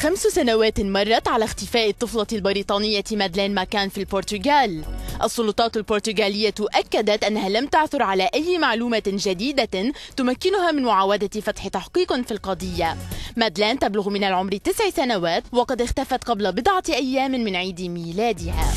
خمس سنوات مرت على اختفاء الطفلة البريطانية مادلين ماكان في البرتغال. السلطات البرتغالية أكدت أنها لم تعثر على أي معلومة جديدة تمكنها من معاودة فتح تحقيق في القضية. مادلين تبلغ من العمر تسع سنوات وقد اختفت قبل بضعة أيام من عيد ميلادها.